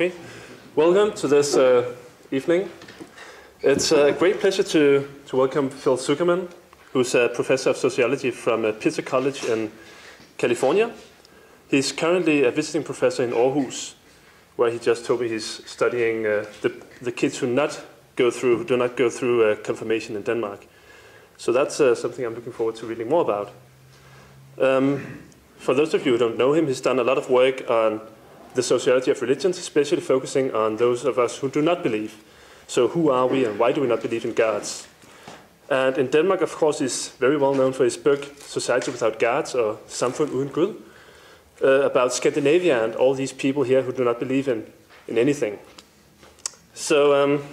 Okay, welcome to this uh, evening. It's a great pleasure to, to welcome Phil Zuckerman, who's a professor of sociology from uh, Pitzer College in California. He's currently a visiting professor in Aarhus, where he just told me he's studying uh, the, the kids who not go through who do not go through uh, confirmation in Denmark. So that's uh, something I'm looking forward to reading more about. Um, for those of you who don't know him, he's done a lot of work on the sociology of religions, especially focusing on those of us who do not believe. So, who are we and why do we not believe in gods? And in Denmark, of course, he's very well known for his book, Society Without Gods, or Samfund Uden Gud, uh, about Scandinavia and all these people here who do not believe in, in anything. So, um,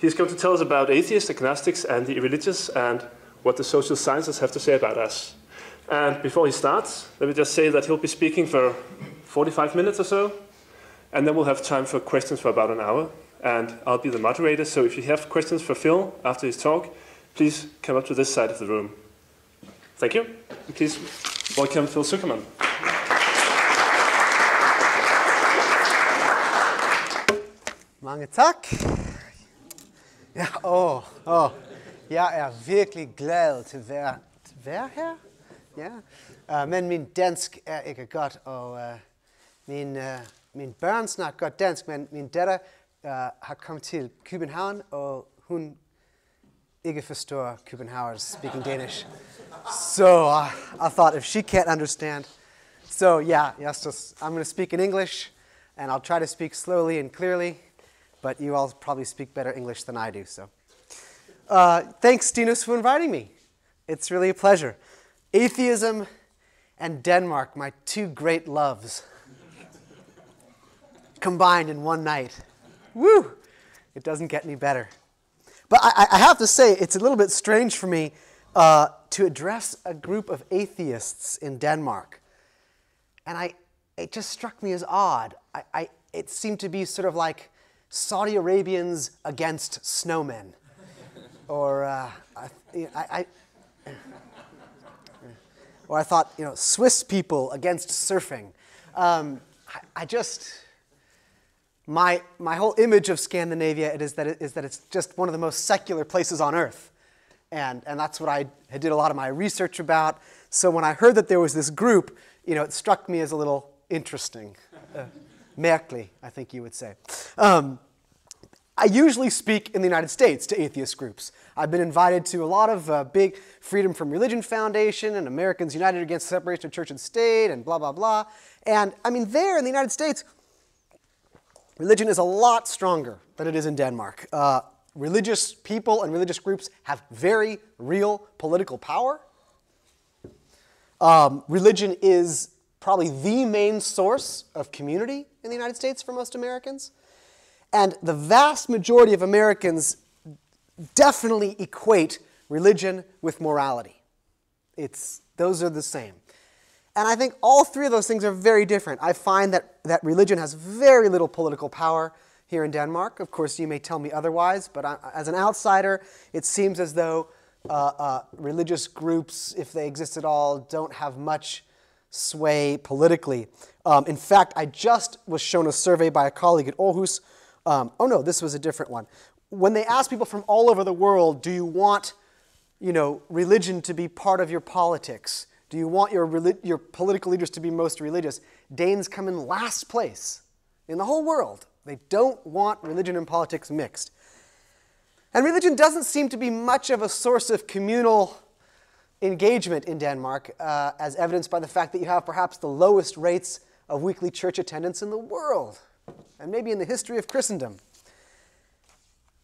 he's going to tell us about atheists, agnostics, and the irreligious, and what the social sciences have to say about us. And before he starts, let me just say that he'll be speaking for 45 minutes or so, and then we'll have time for questions for about an hour. And I'll be the moderator, so if you have questions for Phil after his talk, please come up to this side of the room. Thank you. Please welcome Phil Zuckerman. Mange tak. Ja, åh, åh. Jeg er virkelig glad til at til være her. Ja. Uh, men min dansk er ikke godt, og uh, min, uh, min børn snakker godt dansk, men min datter uh, har kommet til København, og hun ikke forstår Københavners speaking Danish. So uh, I thought if she can't understand, so yeah, yes, just, I'm going to speak in English, and I'll try to speak slowly and clearly, but you all probably speak better English than I do, so. Uh, thanks, Stinus, for inviting me. It's really a pleasure. Atheism and Denmark, my two great loves, combined in one night. Woo! It doesn't get any better. But I, I have to say, it's a little bit strange for me uh, to address a group of atheists in Denmark. And I, it just struck me as odd. I, I, it seemed to be sort of like Saudi Arabians against snowmen. or uh, I, or I thought, you know, Swiss people against surfing. Um, I, just, my, my whole image of Scandinavia is that it, is that it's just one of the most secular places on earth. And, and that's what I did a lot of my research about. So when I heard that there was this group, you know, it struck me as a little interesting. Uh, merkly, I think you would say. Um, I usually speak in the United States to atheist groups. I've been invited to a lot of uh, big Freedom from Religion Foundation and Americans United Against Separation of Church and State and blah, blah, blah. And I mean, there in the United States, religion is a lot stronger than it is in Denmark. Uh, religious people and religious groups have very real political power. Um, religion is probably the main source of community in the United States for most Americans. And the vast majority of Americans definitely equate religion with morality. It's, those are the same. And I think all three of those things are very different. I find that, that religion has very little political power here in Denmark. Of course, you may tell me otherwise, but I, as an outsider, it seems as though uh, uh, religious groups, if they exist at all, don't have much sway politically. Um, in fact, I just was shown a survey by a colleague at Aarhus um, oh no, this was a different one. When they ask people from all over the world, do you want, you know, religion to be part of your politics? Do you want your, your political leaders to be most religious? Danes come in last place in the whole world. They don't want religion and politics mixed. And religion doesn't seem to be much of a source of communal engagement in Denmark, uh, as evidenced by the fact that you have perhaps the lowest rates of weekly church attendance in the world and maybe in the history of Christendom.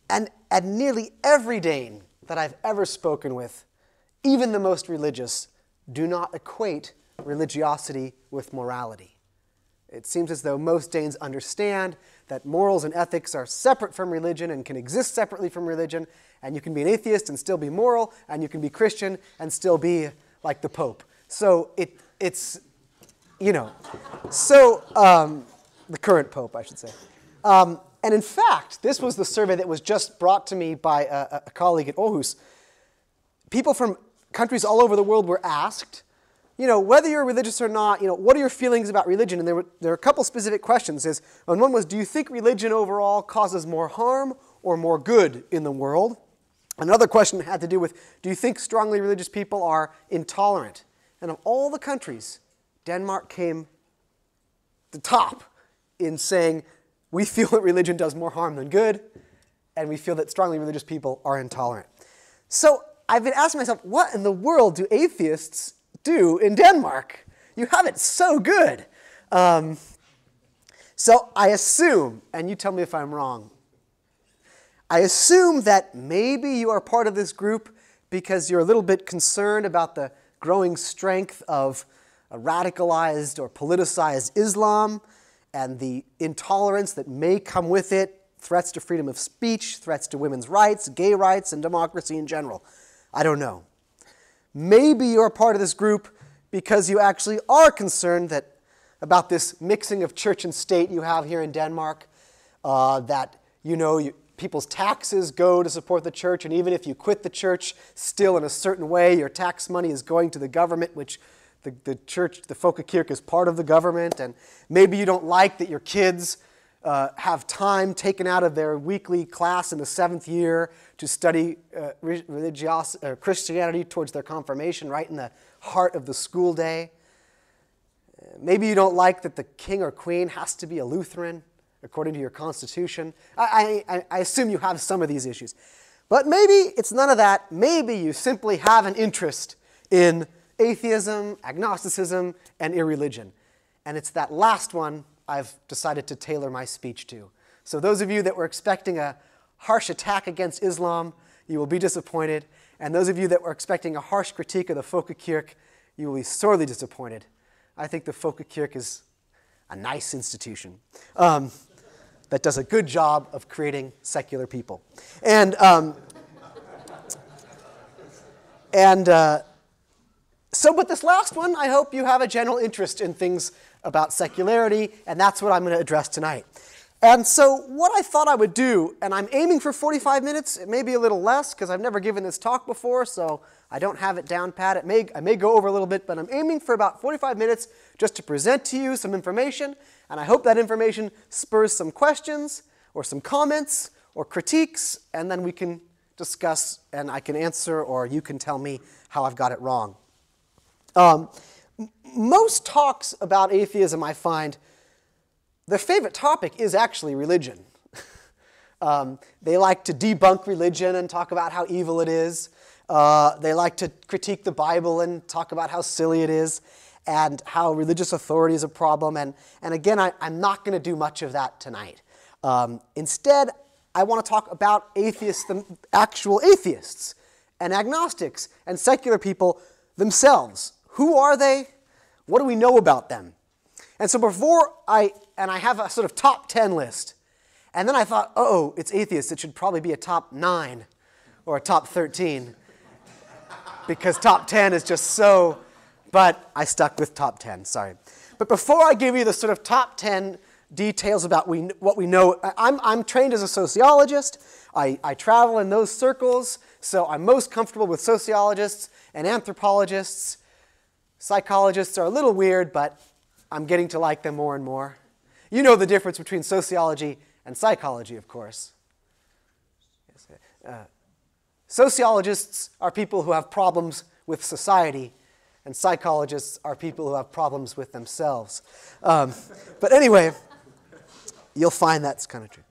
And at nearly every Dane that I've ever spoken with, even the most religious, do not equate religiosity with morality. It seems as though most Danes understand that morals and ethics are separate from religion and can exist separately from religion, and you can be an atheist and still be moral, and you can be Christian and still be like the Pope. So it, it's, you know, so um, the current pope, I should say. Um, and in fact, this was the survey that was just brought to me by a, a colleague at Aarhus. People from countries all over the world were asked you know, whether you're religious or not, you know, what are your feelings about religion? And there were, there are a couple specific questions. Is, and one was, do you think religion overall causes more harm or more good in the world? Another question had to do with, do you think strongly religious people are intolerant? And of all the countries, Denmark came the top in saying, we feel that religion does more harm than good, and we feel that strongly religious people are intolerant. So I've been asking myself, what in the world do atheists do in Denmark? You have it so good. Um, so I assume, and you tell me if I'm wrong, I assume that maybe you are part of this group because you're a little bit concerned about the growing strength of a radicalized or politicized Islam and the intolerance that may come with it, threats to freedom of speech, threats to women's rights, gay rights, and democracy in general. I don't know. Maybe you're part of this group because you actually are concerned that about this mixing of church and state you have here in Denmark, uh, that you know you, people's taxes go to support the church, and even if you quit the church, still in a certain way, your tax money is going to the government, which the, the church, the Folkekirke, is part of the government, and maybe you don't like that your kids uh, have time taken out of their weekly class in the seventh year to study uh, religios- uh, Christianity towards their confirmation, right in the heart of the school day. Maybe you don't like that the king or queen has to be a Lutheran according to your constitution. I, I, I assume you have some of these issues. But maybe it's none of that. Maybe you simply have an interest in atheism, agnosticism, and irreligion. And it's that last one I've decided to tailor my speech to. So, those of you that were expecting a harsh attack against Islam, you will be disappointed. And those of you that were expecting a harsh critique of the Folkekirke, you will be sorely disappointed. I think the Folkekirke is a nice institution um, that does a good job of creating secular people. And, um, and uh, so, but this last one, I hope you have a general interest in things about secularity, and that's what I'm going to address tonight. And so, what I thought I would do, and I'm aiming for 45 minutes, it may be a little less because I've never given this talk before, so I don't have it down pat. It may, I may go over a little bit, but I'm aiming for about 45 minutes just to present to you some information, and I hope that information spurs some questions or some comments or critiques, and then we can discuss and I can answer or you can tell me how I've got it wrong. Um, most talks about atheism, I find, their favorite topic is actually religion. um, they like to debunk religion and talk about how evil it is. Uh, they like to critique the Bible and talk about how silly it is and how religious authority is a problem. And, and again, I, am not going to do much of that tonight. Um, instead, I want to talk about atheists, the actual atheists, and agnostics, and secular people themselves. Who are they? What do we know about them? And so before I, and I have a sort of top 10 list, and then I thought, oh, it's atheists. It should probably be a top nine or a top 13 because top 10 is just so, but I stuck with top 10, sorry. But before I give you the sort of top 10 details about we, what we know, I'm, I'm trained as a sociologist. I, I travel in those circles, so I'm most comfortable with sociologists and anthropologists Psychologists are a little weird, but I'm getting to like them more and more. You know the difference between sociology and psychology, of course. Uh, sociologists are people who have problems with society, and psychologists are people who have problems with themselves. Um, but anyway, you'll find that's kind of true.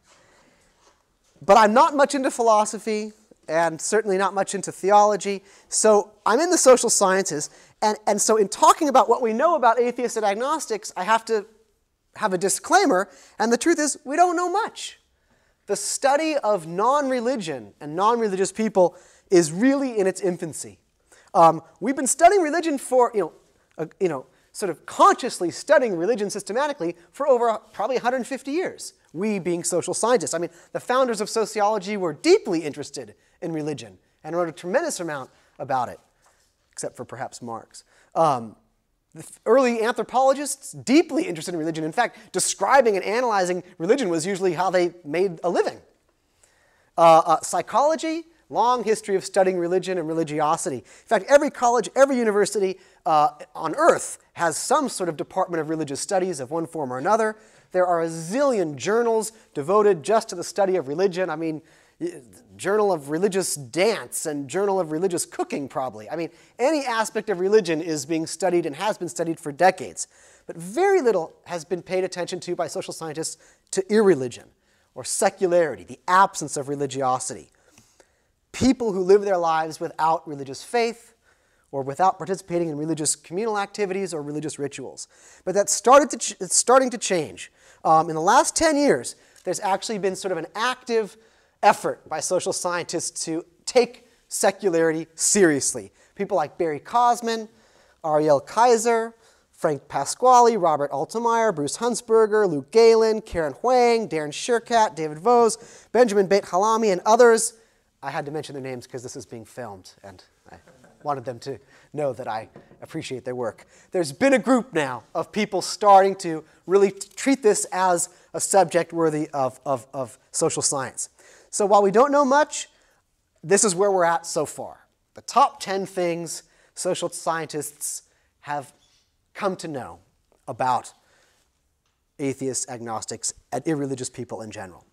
But I'm not much into philosophy and certainly not much into theology. So I'm in the social sciences, and, and so, in talking about what we know about atheists and agnostics, I have to have a disclaimer, and the truth is, we don't know much. The study of non religion and non religious people is really in its infancy. Um, we've been studying religion for, you know, you know, sort of consciously studying religion systematically for over probably 150 years, we being social scientists. I mean, the founders of sociology were deeply interested in religion and wrote a tremendous amount about it except for perhaps Marx. Um, the early anthropologists, deeply interested in religion. In fact, describing and analyzing religion was usually how they made a living. Uh, uh, psychology, long history of studying religion and religiosity. In fact, every college, every university uh, on earth has some sort of department of religious studies of one form or another. There are a zillion journals devoted just to the study of religion. I mean, Journal of Religious Dance and Journal of Religious Cooking, probably. I mean, any aspect of religion is being studied and has been studied for decades. But very little has been paid attention to by social scientists to irreligion or secularity, the absence of religiosity. People who live their lives without religious faith or without participating in religious communal activities or religious rituals. But that started to it's starting to change. Um, in the last 10 years, there's actually been sort of an active effort by social scientists to take secularity seriously. People like Barry Kosmin, Ariela Keysar, Frank Pasquale, Robert Altemeyer, Bruce Hunsberger, Luke Galen, Karen Hwang, Darren Sherkat, David Voas, Benjamin Beit Hallahmi, and others. I had to mention their names because this is being filmed, and I wanted them to know that I appreciate their work. There's been a group now of people starting to really treat this as a subject worthy of, of, of social science. So while we don't know much, this is where we're at so far. The top 10 things social scientists have come to know about atheists, agnostics, and irreligious people in general.